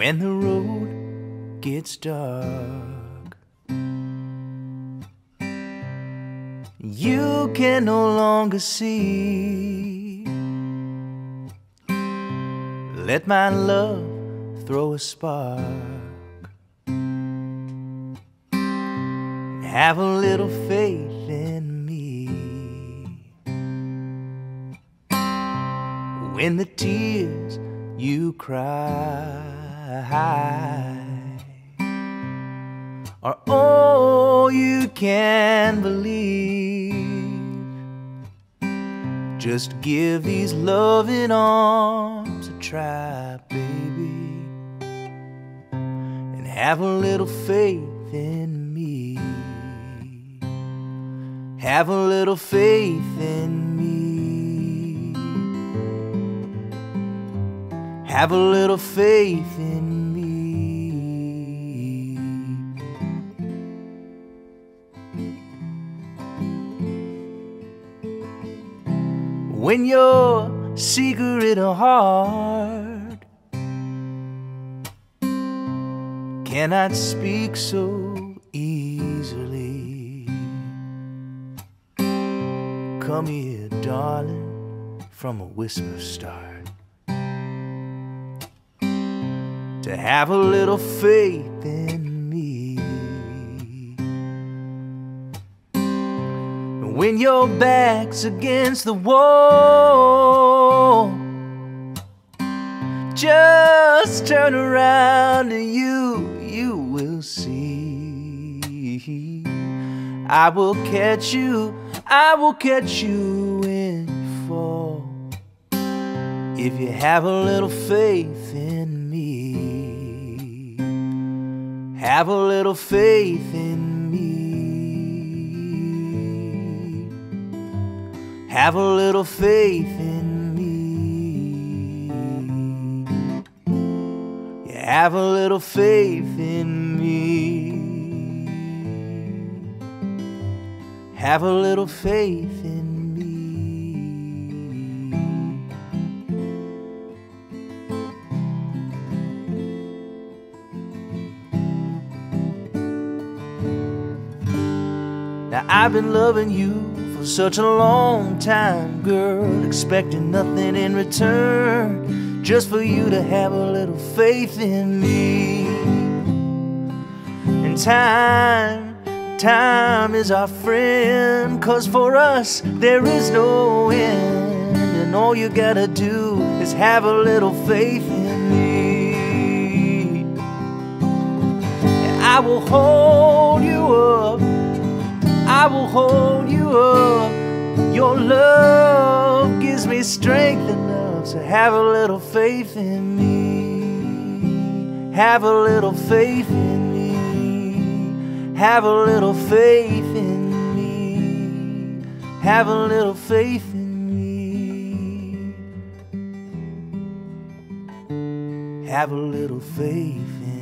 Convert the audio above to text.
when the road gets dark. You can no longer see. Let my love throw a spark. Have a little faith in me. When the tears you cry are all you can believe. Just give these loving arms a try, baby, and have a little faith in me. Have a little faith in me. Have a little faith in me. When your secret heart cannot speak so easily. Come here, darling, from a whisper start. To have a little faith in When your back's against the wall, just turn around and you, you will see. I will catch you, I will catch you when you fall. If you have a little faith in me, have a little faith in me, have a little faith in me, you have a little faith in me, have a little faith in me. Now I've been loving you such a long time, girl, expecting nothing in return, just for you to have a little faith in me. And time, time is our friend, cause for us there is no end, and all you gotta do is have a little faith in me. And I will hold you up. I will hold you up. Your love gives me strength enough to have a little faith in me. Have a little faith in me. Have a little faith in me. Have a little faith in me. Have a little faith in